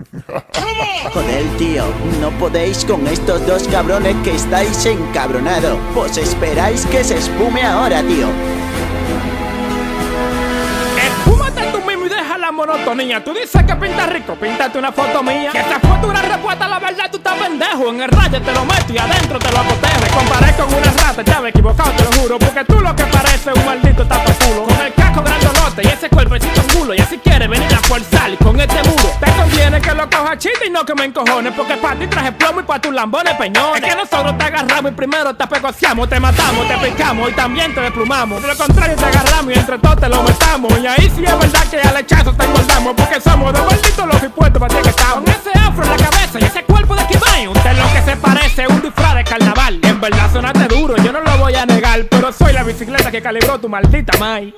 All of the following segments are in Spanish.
Joder, tío, no podéis con estos dos cabrones que estáis encabronados. Pues esperáis que se espume ahora, tío. Espúmate tú mismo y deja la monotonía. Tú dices que pinta rico, píntate una foto mía. Que esta foto una respuesta, la verdad tú estás pendejo. En el rayo te lo meto y adentro te lo acotejo. Me comparé con una rata, ya me he equivocado, te lo juro. Porque tú lo que pareces un maldito tapaculo. Con el casco grandolote y ese cuerpecito culo. Y así quieres venir a forzar y con este muro. Que lo coja chiste y no que me encojones. Porque para ti traje plomo y para tus lambones peñones. Es que nosotros te agarramos y primero te pegociamos, te matamos, te picamos y también te desplumamos. De lo contrario te agarramos y entre todos te lo metamos. Y ahí sí es verdad que al hechazo te engordamos. Porque somos de malditos los impuestos para ti que estamos. Con ese afro en la cabeza y ese cuerpo de Kibay. Usted lo que se parece un disfraz de carnaval. En verdad sonaste duro, yo no lo voy a negar. Pero soy la bicicleta que calibró tu maldita mai.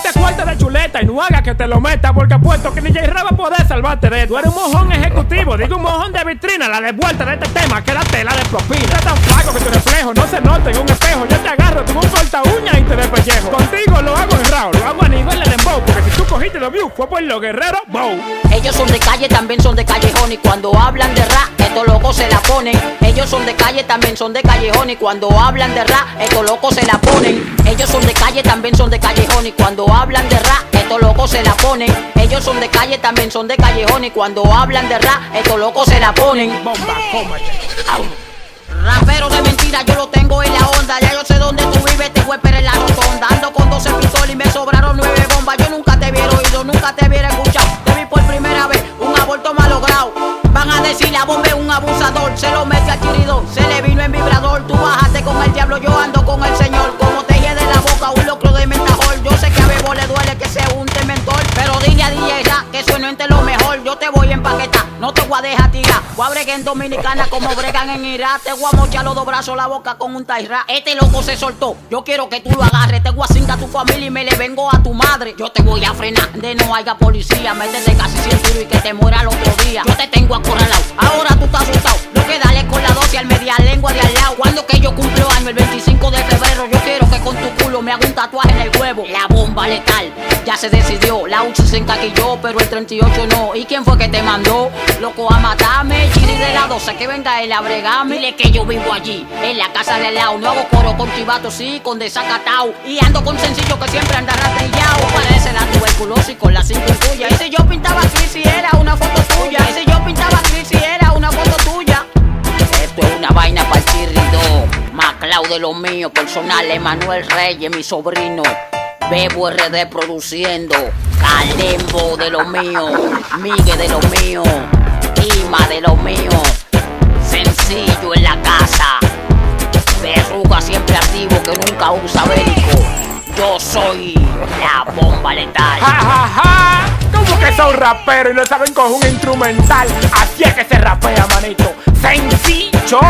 Ponte fuerte de chuleta y no hagas que te lo meta porque apuesto que ni J a poder salvarte de Tú eres un mojón ejecutivo, digo un mojón de vitrina La de vuelta de este tema que la tela de propina Eres tan flaco que tu reflejo no se nota en un espejo Yo te agarro, tú un corta uña y te despellejo Contigo lo hago en rao, lo hago a nivel de dembow Porque si tú cogiste los views fue por los guerreros, bow Ellos son de calle, también son de callejón y cuando hablan de rap, estos locos se la ponen. Ellos son de calle, también son de callejón y cuando hablan de rap, estos locos se la ponen. Ellos son de calle, también son de callejón y cuando hablan de rap, estos locos se la ponen. Ellos son de calle, también son de callejón y cuando hablan de rap, estos locos se la ponen. Bomba, cómate Rapero de mentira, yo lo tengo en la onda. Ya yo sé dónde tú vives, te voy a esperar en la rotonda. Ando con 12 pistolas y me sobraron nueve bombas. Yo nunca te hubiera oído, nunca te hubiera escuchado. Te vi por primera vez, un aborto malogrado. Van a decir la bomba es un abusador. Se lo mete al se le vino en vibrador. Tú bajaste con el diablo, yo ando con el señor. A dejar tirar. Voy a bregar en Dominicana como bregan en Irak. Te voy a mochar los dos brazos la boca con un taira. Este loco se soltó, yo quiero que tú lo agarres. Te voy a cingar a tu familia y me le vengo a tu madre. Yo te voy a frenar, de no haya policía. Métete casi sin tiro y que te muera el otro día. Yo te tengo acorralado, me haga un tatuaje en el huevo. La bomba letal, ya se decidió. La UCI se encaquilló, pero el 38 no. ¿Y quién fue que te mandó? Loco a matarme, chiri de la 12, que venga él a bregarme. Dile que yo vivo allí, en la casa de al lado. No hago coro con chivato, sí, con desacatao. Y ando con sencillo que siempre anda rastrillado. Parece la tuberculosis con la cinco tuya. Y si yo pintaba aquí, si era de lo mío, personal, Emanuel Reyes, mi sobrino. Bebo RD produciendo. Calembo de lo mío. Migue de lo mío. Ima de lo mío. Sencillo en la casa. Verruga siempre activo que nunca usa bélico. Yo soy la bomba letal. Ja, ja, ja. ¿Cómo que son raperos y no saben coger un instrumental? Así es que se rapea, manito. Sencillo,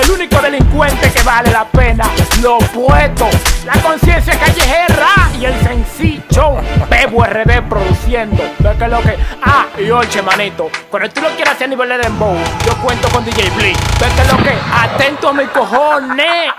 el único delincuente que vale la pena. Lo puesto, la conciencia callejera y el sencillo. Bebo RD produciendo. ¿Ves que lo que? Ah, y oye, manito. Cuando tú lo quieras hacer a nivel de dembow, yo cuento con DJ Blitz. ¿Ves que lo que? Atento a mis cojones.